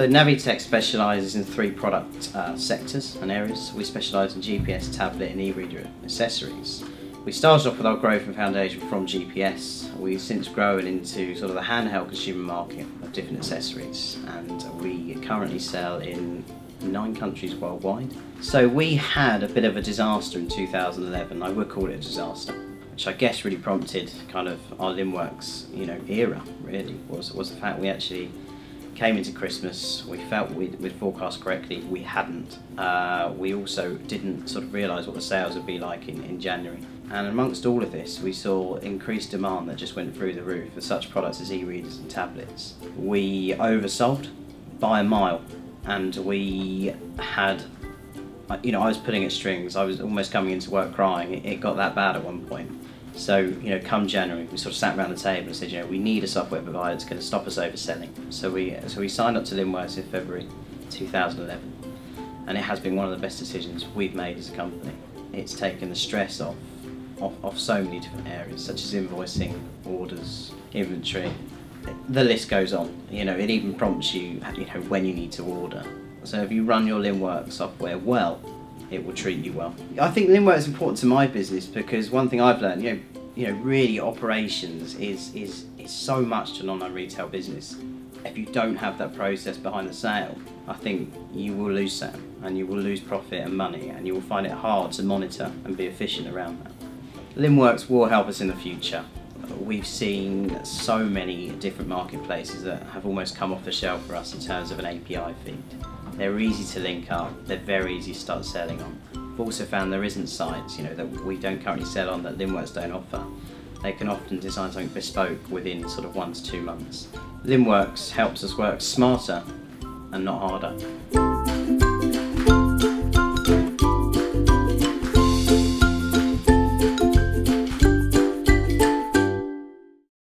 So Navitech specialises in three product uh, sectors and areas. We specialise in GPS, tablet and e-reader accessories. We started off with our growth and foundation from GPS. We've since grown into sort of the handheld consumer market of different accessories and we currently sell in nine countries worldwide. So we had a bit of a disaster in 2011, I would call it a disaster, which I guess really prompted kind of our Linnworks, you know, era really, was, was the fact we actually came into Christmas, we felt we'd, we'd forecast correctly, we hadn't. Uh, we also didn't sort of realise what the sales would be like in, in January. And amongst all of this, we saw increased demand that just went through the roof for such products as e-readers and tablets. We oversold by a mile and we had you know I was putting at strings I was almost coming into work crying it got that bad at one point so you know come January we sort of sat around the table and said you know we need a software provider that's going to stop us overselling so we so we signed up to Linnworks in February 2011 and it has been one of the best decisions we've made as a company it's taken the stress off off, off so many different areas such as invoicing orders inventory the list goes on. You know, it even prompts you, you know, when you need to order. So if you run your Linnworks software well, it will treat you well. I think Linnworks is important to my business because one thing I've learned, you know, you know, really operations is is is so much to an online retail business. If you don't have that process behind the sale, I think you will lose sale and you will lose profit and money and you will find it hard to monitor and be efficient around that. Linnworks will help us in the future we've seen so many different marketplaces that have almost come off the shelf for us in terms of an API feed. They're easy to link up, they're very easy to start selling on. We've also found there isn't sites you know, that we don't currently sell on that Linnworks don't offer. They can often design something bespoke within sort of one to two months. Linnworks helps us work smarter and not harder.